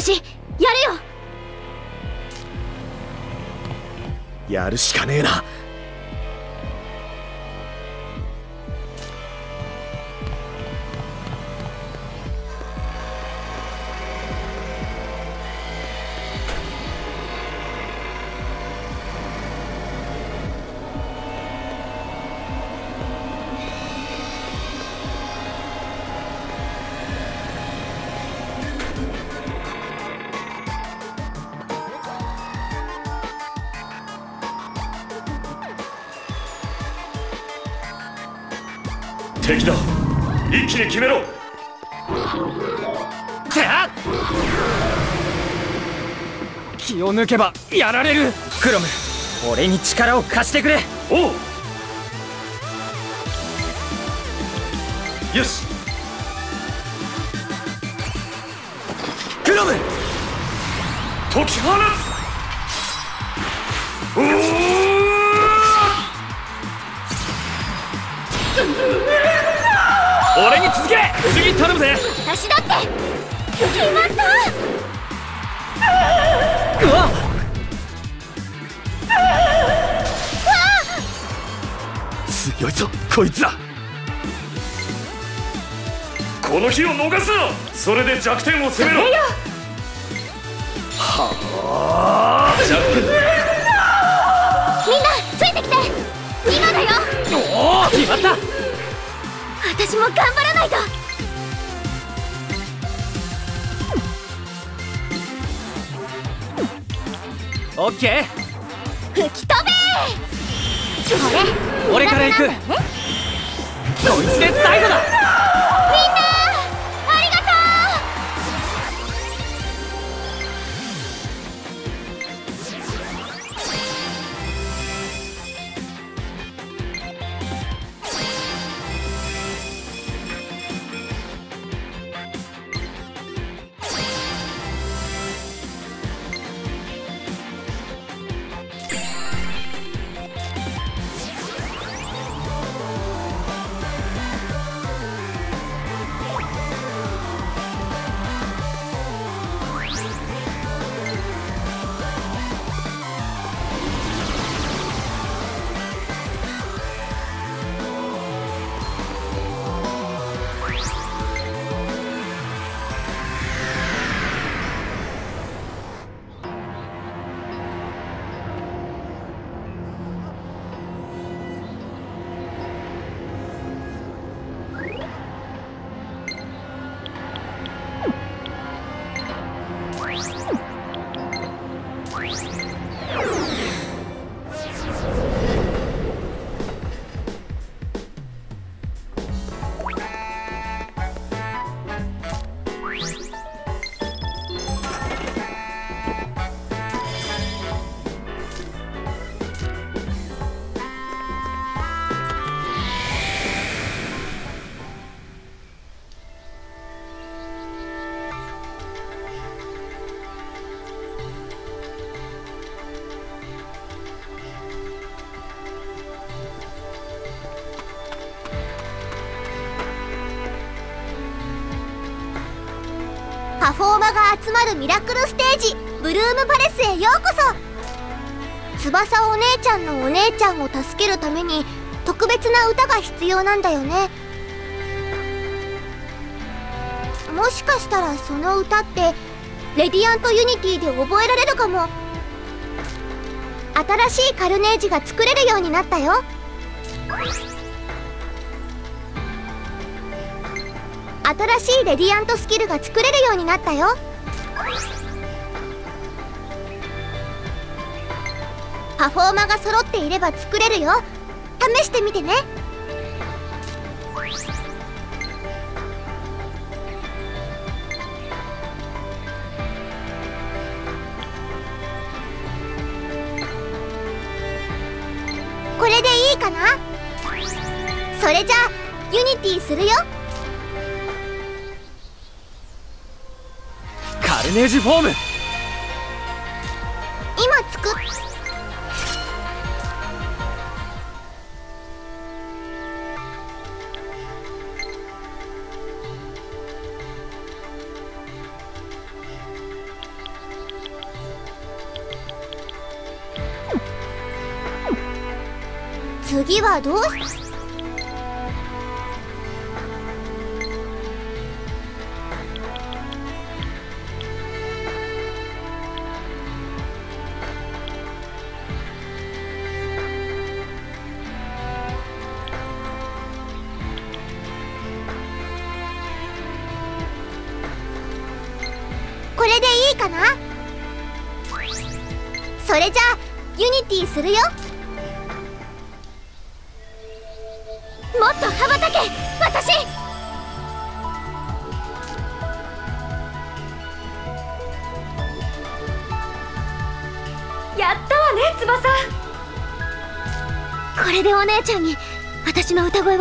私やるよ。やるしかねえな。に決めろ。気を抜けばやられる。クロム俺に力を貸してくれ。おう。よし俺に続け!次頼むぜ!私だって決まった!うわ強いぞこいつら!この日を逃すなそれで弱点を攻めろ!はあみんなついてきて!今だよ!おお決まった私も頑張らないと。オッケ吹き飛べ。ー俺から行く。こいつで最後だパフォーマが集まるミラクルステージブルームパレスへようこそ。翼お姉ちゃんのお姉ちゃんを助けるために特別な歌が必要なんだよね。もしかしたらその歌ってレディアントユニティで覚えられるかも。新しいカルネージが作れるようになったよ。新しいレディアントスキルが作れるようになったよ。パフォーマーが揃っていれば作れるよ。試してみてね。これでいいかな？それじゃあユニティするよ。ネージフォーム。今作っ次はどうし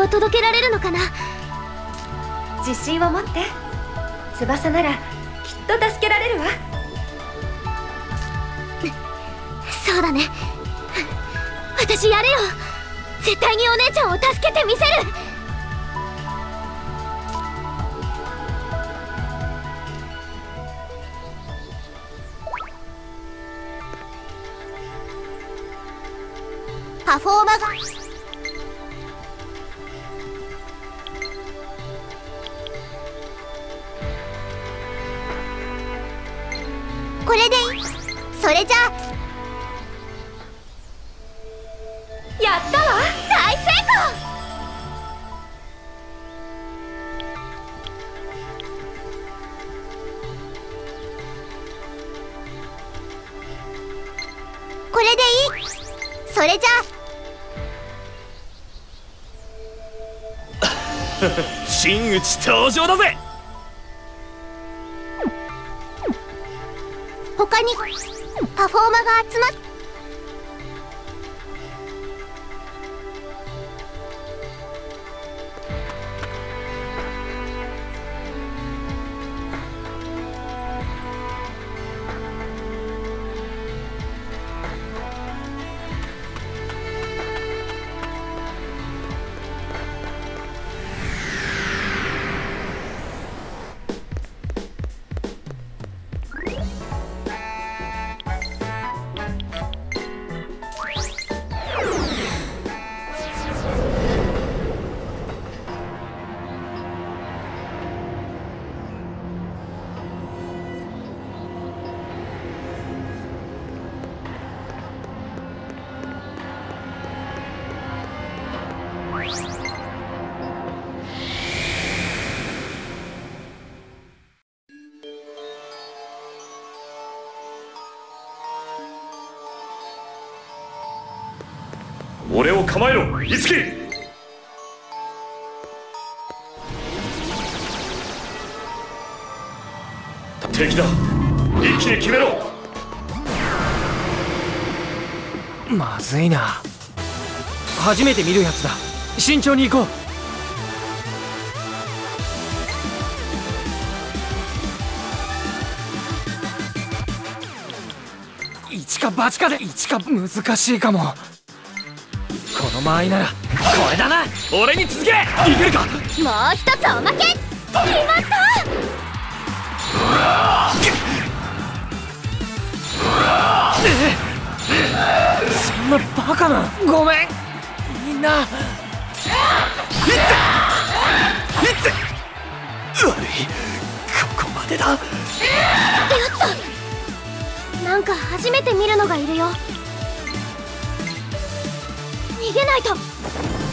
を届けられるのかな？自信を持って。翼ならきっと助けられるわ。そうだね。私やるよ。絶対にお姉ちゃんを助けてみせる。これでいい。それじゃあ。やったわ。大成功。これでいい。それじゃあ。真打ち登場だぜ。にパフォーマーが集まっ俺を構えろいつき敵だ。一気に決めろ。まずいな。初めて見るやつだ。慎重に行こう。一か八かで一か難しいかも。この間合いならこれだな。俺に続け。いけるか？もう一つおまけ。決まった。そんなバカな。ごめん。みんな。悪いここまでだ。なんか初めて見るのがいるよ逃げないと。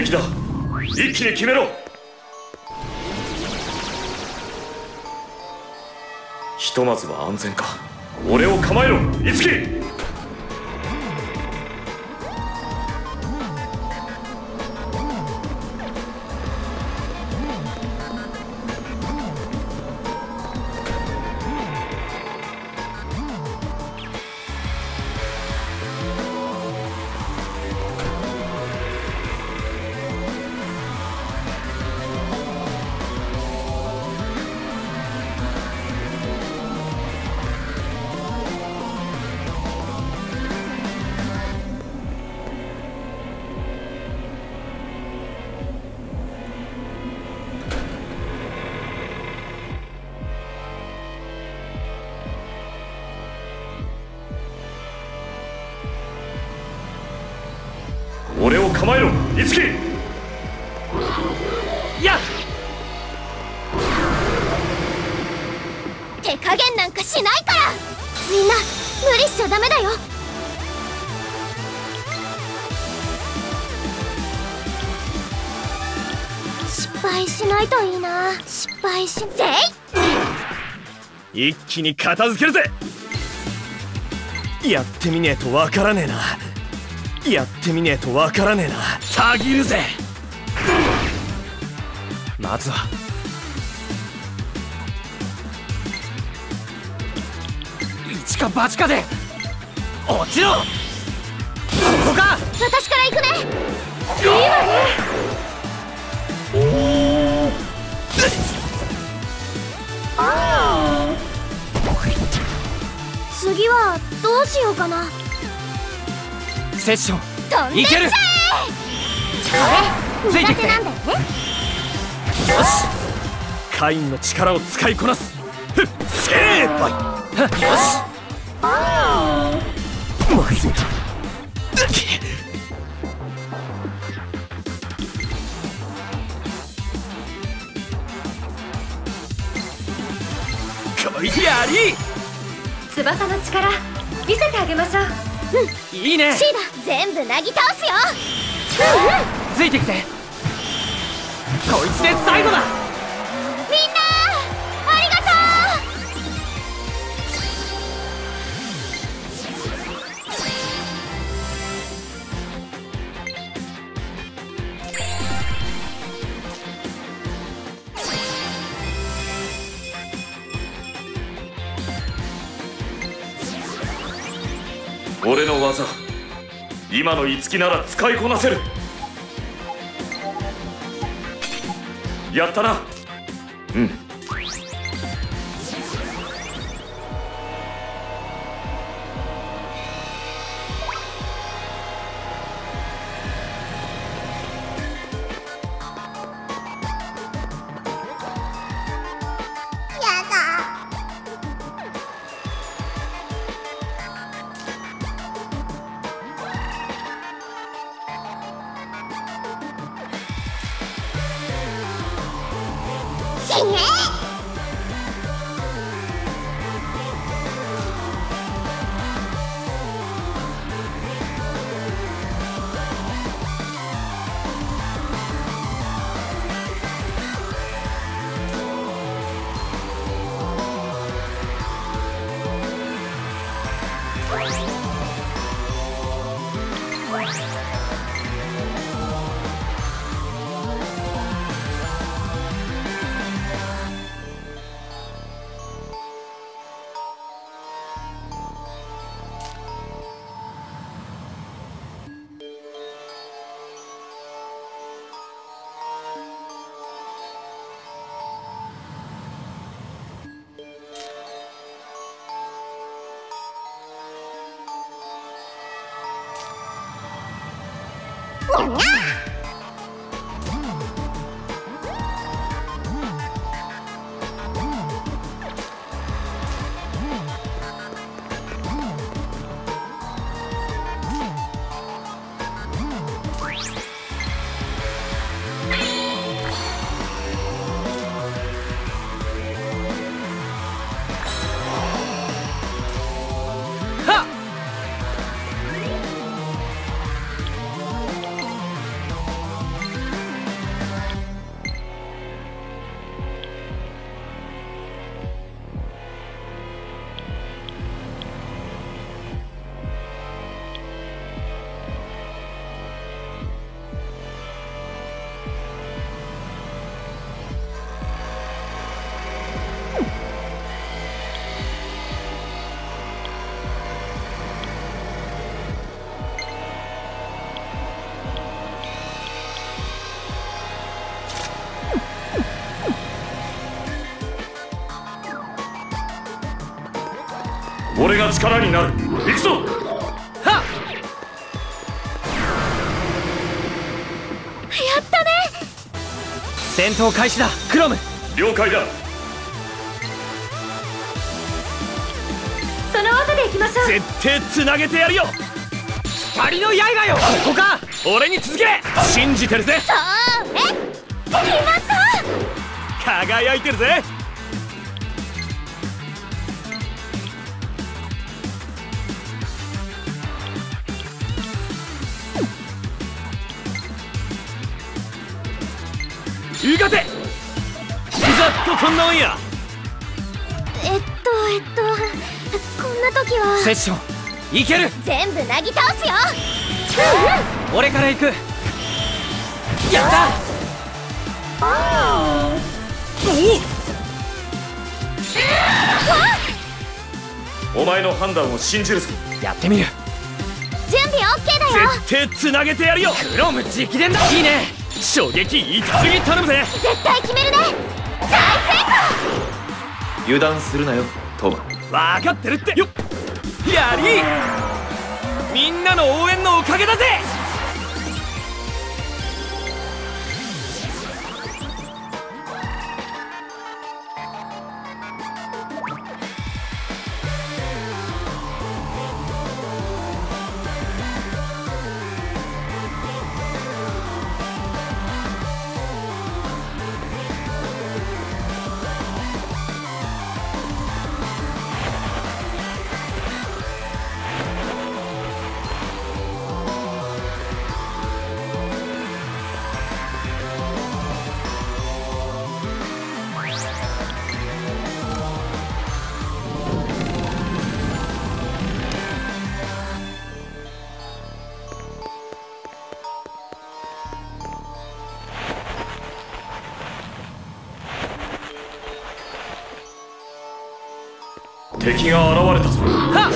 敵だ。一気に決めろ。ひとまずは安全か。俺を構えろ。い気に片付けるぜ。やってみねえとわからねえな。やってみねえとわからねえな。たぎるぜ。まずは。一か八かで。落ちろ。ここか。い私から行くね。いいわね次はどうしようかな。セッション。いける。ついてきて。よね。よし。カインの力を使いこなす。ふっよし。まずい。なこいやり翼の力見せてあげましょう。いいね。シーダ全部なぎ倒すよ。ついてきて。こいつで最後だ俺の技今の樹なら使いこなせる。やったな。うん。な力になる。行くぞ！はっ！やったね！戦闘開始だ！クロム！了解だ。その技でいきましょう。絶対つなげてやるよ！光の刃よ！ここか！俺に続け！信じてるぜ！そう！ね決まった！輝いてるぜセッション。いける。全部なぎ倒すよ。俺から行く。やった。お前の判断を信じるぞ。やってみる。準備 OK だよ。絶対つなげてやるよ。クロム直伝だ。いいね。衝撃痛すぎ頼むぜ。絶対決めるね。油断するなよトマ。分かってるって。よっやり。みんなの応援のおかげだぜ。敵が現れたぞ。はっ！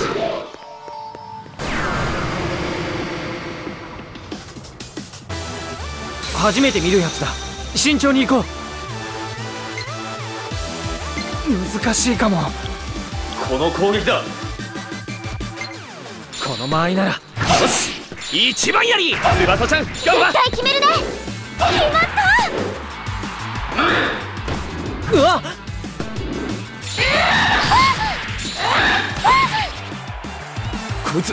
初めて見るやつだ。慎重に行こう。難しいかも。この攻撃だ。この間合いなら。よし！一番やり！翼ちゃん頑張絶対決めるね！決まった！うわこいつ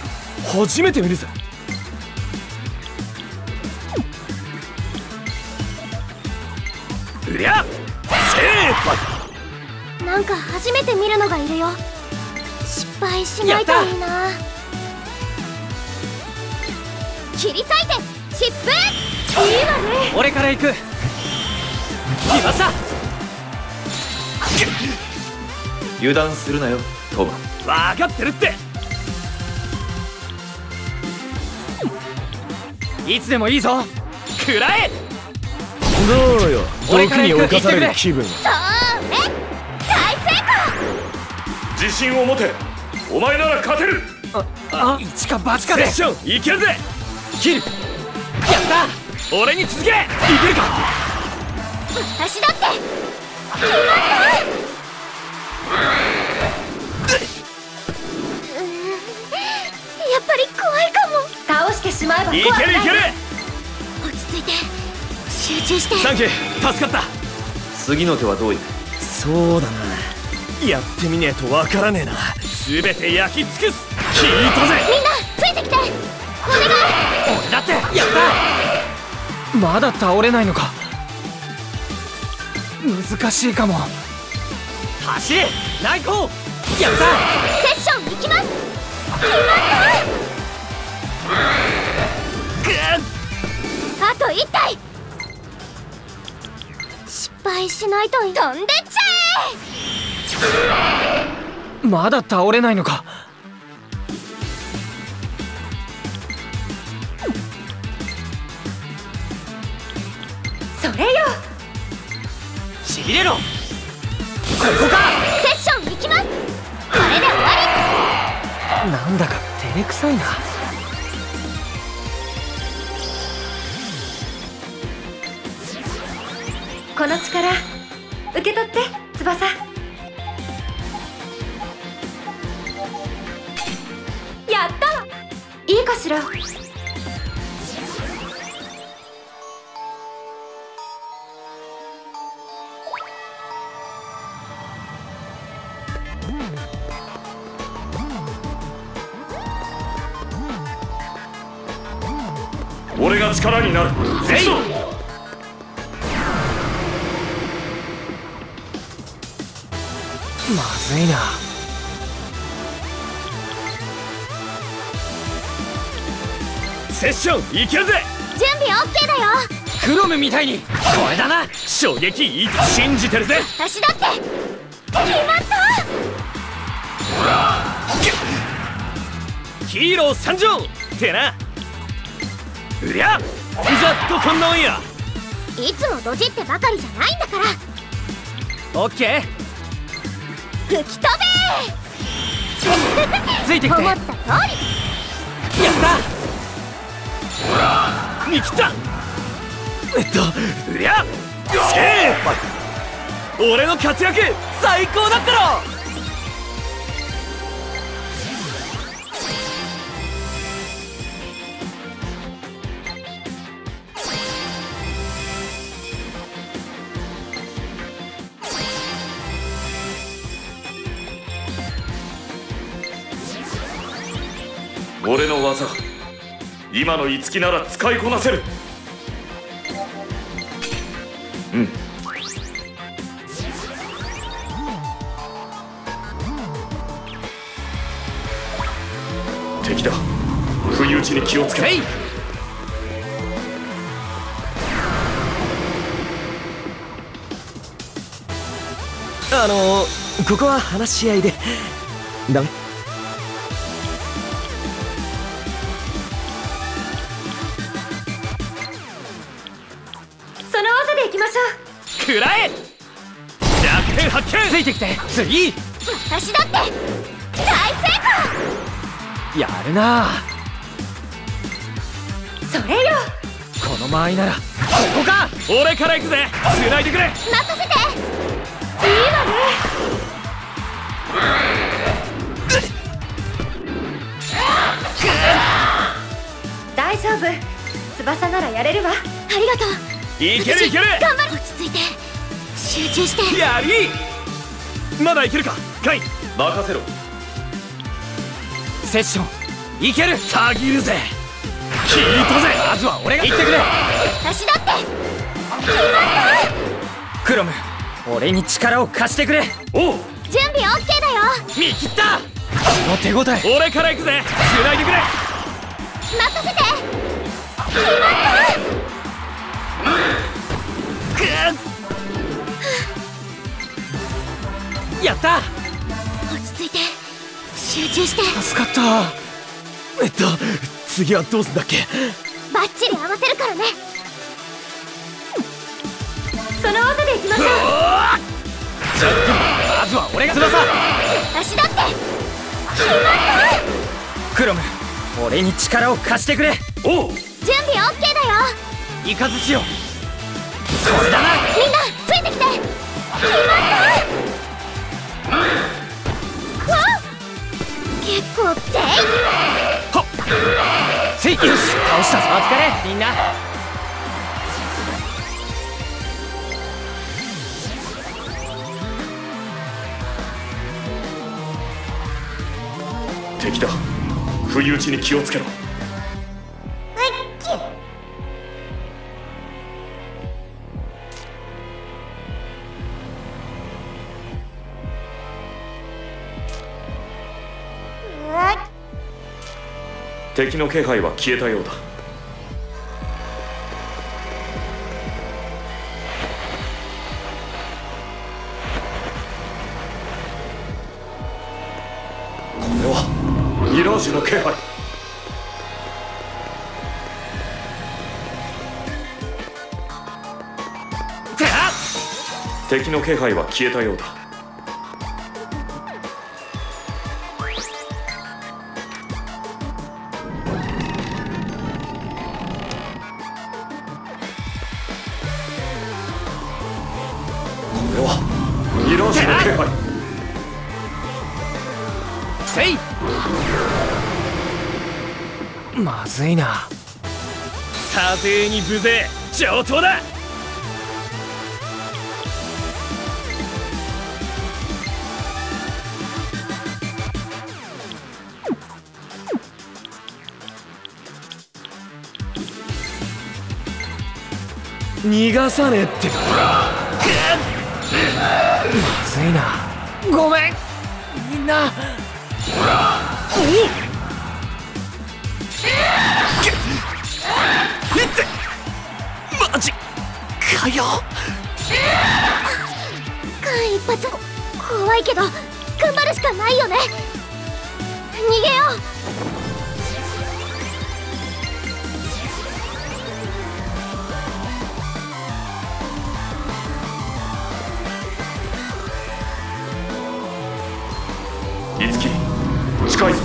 初めて見るぜ。うりゃ成敗なんか初めて見るのがいるよ。失敗しないといいな。切り裂いて疾風いいわね。俺から行く。来ました。油断するなよトマ分かってるっていつでもいいぞ。食らえ。どうよ。に侵される気分。そうね。大成自信を持て。お前なら勝てる。あ一か八かで。セッション。いけるぜ。切る。やった。俺に続け。いけるか。功私だって。決まったけるいける。落ち着いて。集中して。サンキュー助かった次の手はどういく？そうだな。やってみねえとわからねえな。全て焼き尽くす。聞いたぜ。みんなついてきて。お願い。俺だって。やったまだ倒れないのか。難しいかも。走れ。内向。やった。セッション行きますあと1体。失敗しないと飛んでっちゃまだ倒れないのか。それよ。しびれろ。ここか。えセッション行きます。これで終わり。なんだか照れくさいなこの力受け取って翼。いいかしら？俺が力になる。ぜいずいな。セッションいけるぜ！準備 OK だよ。クロムみたいに。これだな。衝撃いい信じてるぜ。私だって。決まった。ヒーロー参上。ってな。うりゃ。ざっとこんなもんや。いつもドジってばかりじゃないんだから。オッケー吹き飛べついてきて。やっ思った通た見切ったえっとうりゃセー。フ俺の活躍最高だったろ俺の技今の五木なら使いこなせる。うん。敵だ。不意打ちに気をつけせいあのここは話し合いで。ダメ。いてきて。スリー私だって大成やるな。うそれよ。この間合いなら。ここか。俺から行くぜ。繋いでくれ。功任せて。いいわね。大丈夫。翼ならやれるわ。ありがとういけるいける。頑張る落ち着いて。集中して。やりまだいけるか？カイ任せろ。セッション。いける。たぎるぜ聞いたぜ。まずは俺が。言ってくれ。私だって。クロム俺に力を貸してくれ。おう。準備 OK だよ。見切った。この手応え。俺から行くぜ。繋いでくれ。任せてやった。落ち着いて。集中して。助かった。えっと次はどうすんだっけ？バッチリ合わせるからね。その技でいきましょう。まずは俺が翼。私だって。クロム俺に力を貸してくれ。おう。準備 OK だよ。イカズチよこれだなみんなついてきて。決まったわあ結構全員。せいよし。倒したぞ。お疲れ。みんな。敵だ。不意打ちに気をつけろ。敵の気配は消えたようだ。これはミラージュの気配。てあ敵の気配は消えたようだ勢に無勢上等だ。逃がさねえって。ずいな。ごめん。みんな。マかよ。間一髪怖いけど頑張るしかないよね。逃げよう。いつき近いぞ。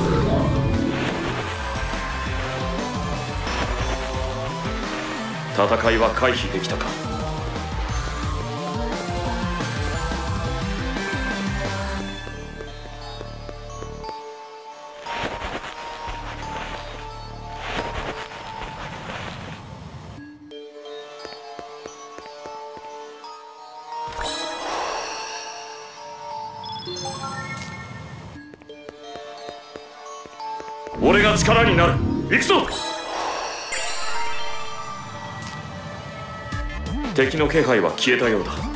戦いは回避できたか？俺が力になる。行くぞ！敵の気配は消えたようだ。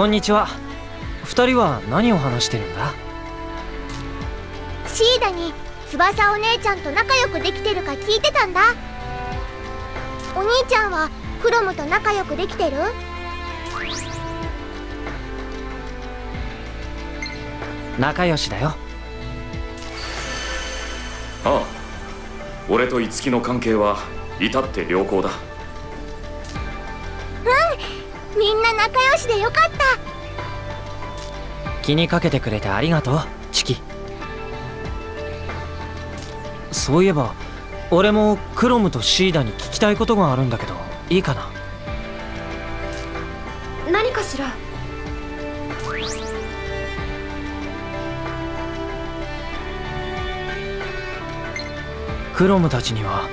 こんにちは。二人は何を話してるんだ？シーダに翼お姉ちゃんと仲良くできてるか聞いてたんだ。お兄ちゃんはクロムと仲良くできてる？仲良しだよ。ああ。俺と五木の関係は至って良好だみんな仲良しでよかった。気にかけてくれてありがとうチキ。そういえば俺もクロムとシーダに聞きたいことがあるんだけどいいかな？何かしら？クロムたちには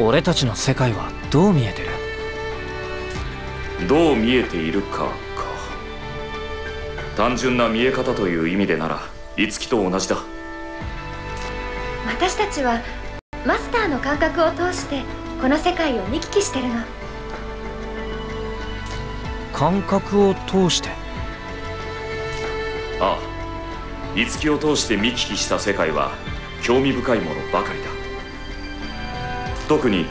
俺たちの世界はどう見えてる？どう見えているかか。単純な見え方という意味でなら五木と同じだ。私たちはマスターの感覚を通してこの世界を見聞きしてるの。感覚を通して？ああ。五木を通して見聞きした世界は興味深いものばかりだ。特に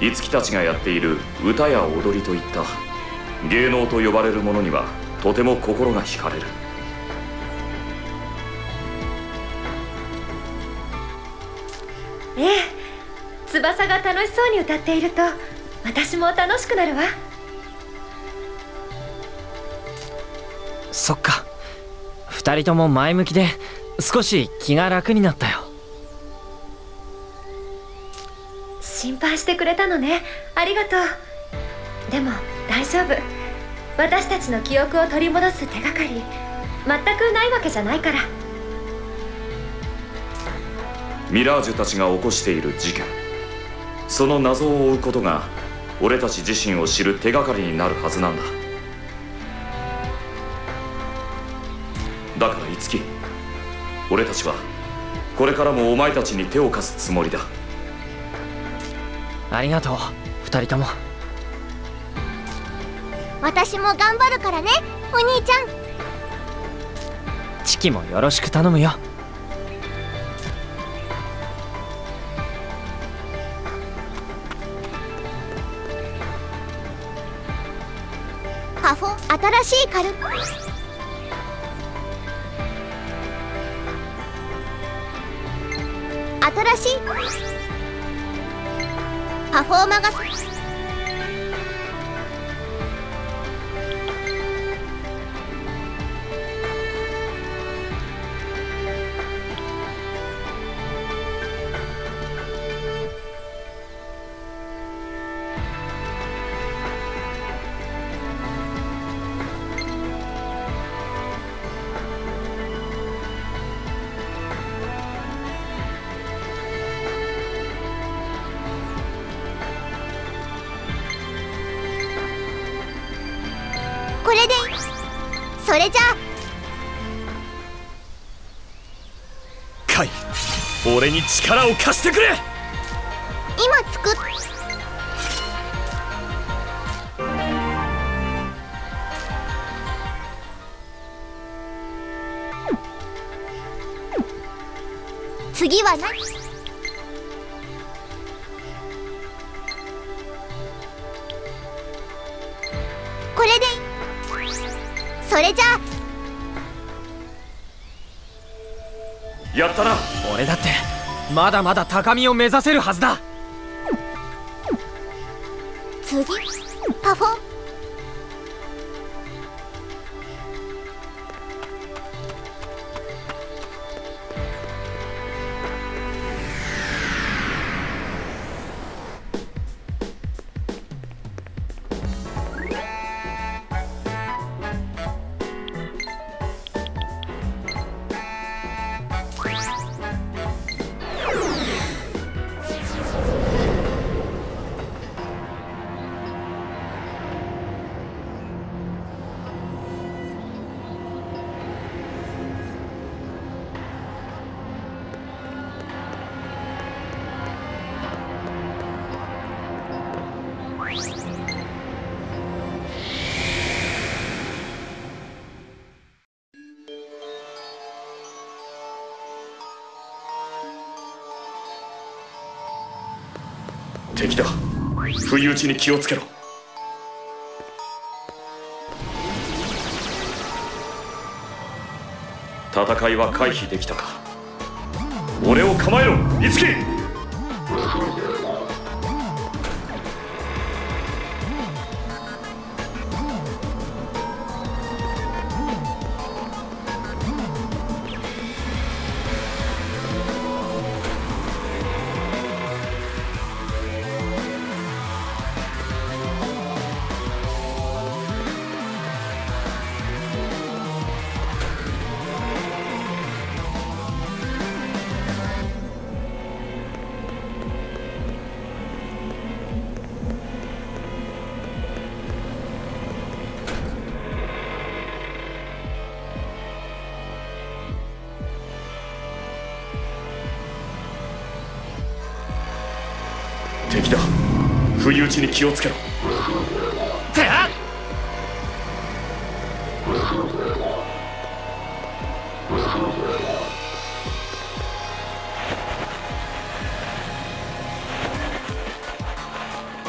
五木たちがやっている歌や踊りといった芸能と呼ばれるものにはとても心が惹かれる。ええ翼が楽しそうに歌っていると私も楽しくなるわ。そっか。二人とも前向きで少し気が楽になったよ。心配してくれたのね。ありがとう。でも大丈夫。私たちの記憶を取り戻す手がかり全くないわけじゃないから。ミラージュたちが起こしている事件。その謎を追うことが俺たち自身を知る手がかりになるはずなんだ。だから五木俺たちはこれからもお前たちに手を貸すつもりだ。ありがとう二人とも私も頑張るからねお兄ちゃん。チキもよろしく頼むよ。パフォ新しいカル新しい。パフォーマガ俺に力を貸してくれ！今作っ次は何？やったな。俺だってまだまだ高みを目指せるはずだ。次パフォ敵不意打ちに気をつけろ。戦いは回避できたか。俺を構えろ樹敵だ。不意打ちに気をつけろ。てあ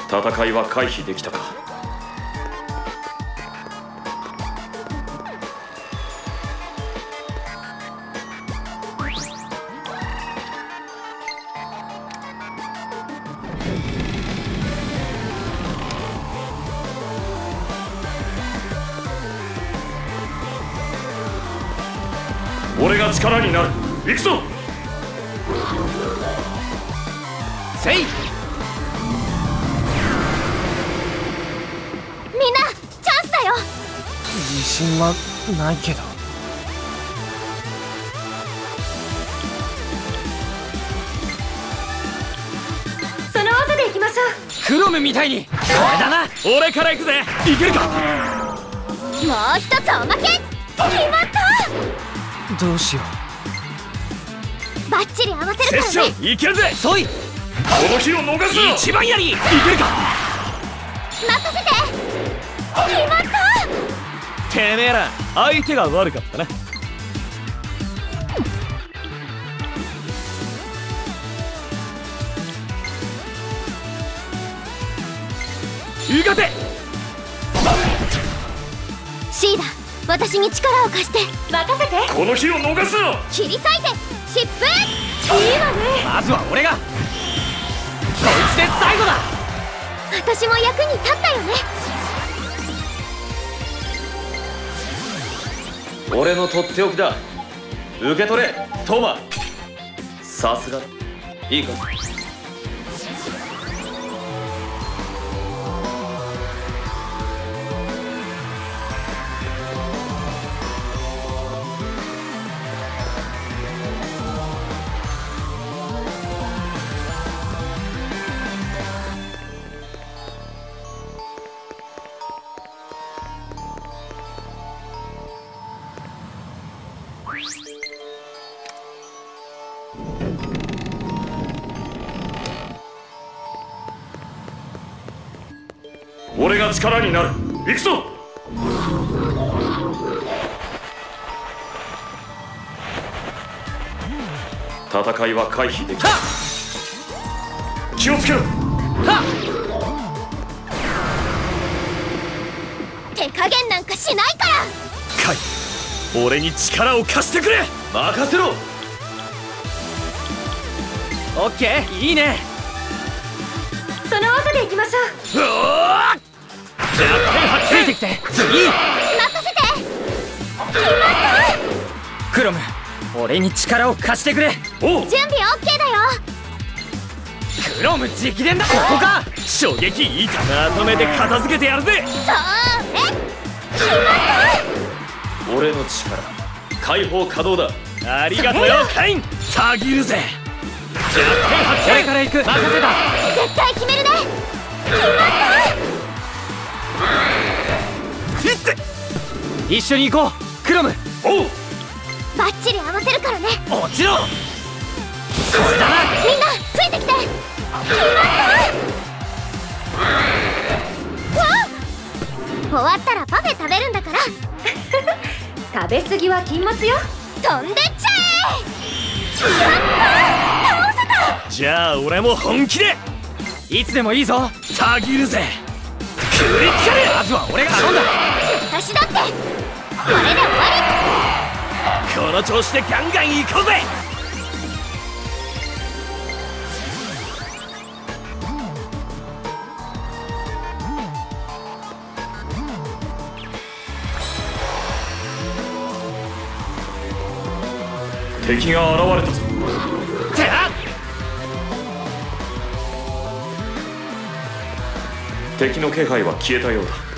戦いは回避できたか俺が力になる。行くぞ。せい。みんなチャンスだよ。自信はないけど。その技でいきましょう。クロムみたいに。これだな。俺から行くぜ。いけるか。もう一つおまけ。決まどうしよバッチリ合わせるセッシからねョンいけるぜ。うそいの日を逃すな一番やり。いけるか。任せて。決まった。てめえら相手が悪かったなうがて私に力を貸して。任せて。この日を逃すな切り裂いて疾風。いいわね。まずは俺が。こいつで最後だ。私も役に立ったよね。俺のとっておきだ。受け取れトマ。さすが。いいか？力になる。行くぞ。戦いは回避できた気をつけろ。手加減なんかしないから。カイ俺に力を貸してくれ。任せろ。オッケーいいね。その技でいきましょう。うわー発ついてきていい任せて。クロム俺に力を貸してくれ。おう。準備 OK だよ。クロム直伝だ。ここか。衝撃いいかまとめて片付けてやるぜ。そうね。俺の力。解放可能だ。ありがとうよ。カイン。たぎるぜ。弱点発俺から行く。任せた絶対決めるね。見って一緒に行こう。クロム。おう。バッチリ合わせるからね。もちろん。これだなみんなついてきて。決まった。わあ。終わったらパフェ食べるんだから。食べ過ぎは禁物よ。飛んでっちゃじゃあ俺も本気で。いつでもいいぞ。たぎるぜクリティカルまずは俺が頼んだ。え私だって。これで終わこの調子でガンガン行こうぜ。敵が現れたぞ敵の気配は消えたようだ。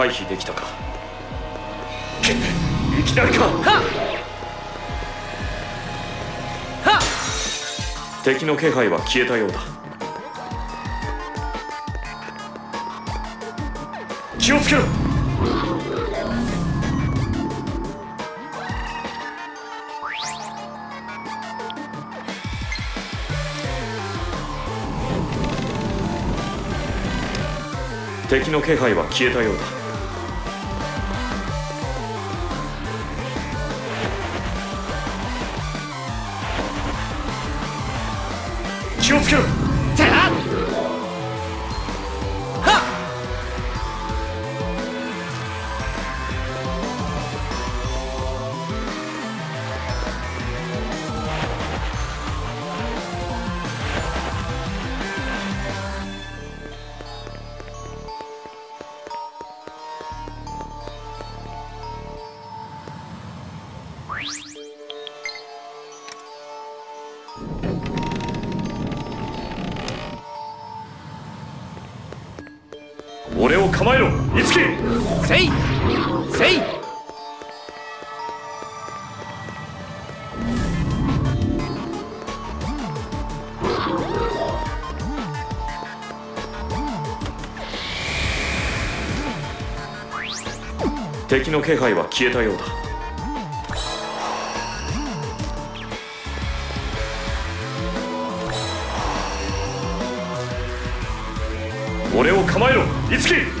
回避できたか。けいきなりか。敵の気配は消えたようだ。気をつけろ。敵の気配は消えたようだ構えろ。いつきせい。せい。敵の気配は消えたようだ。俺を構えろ。いつき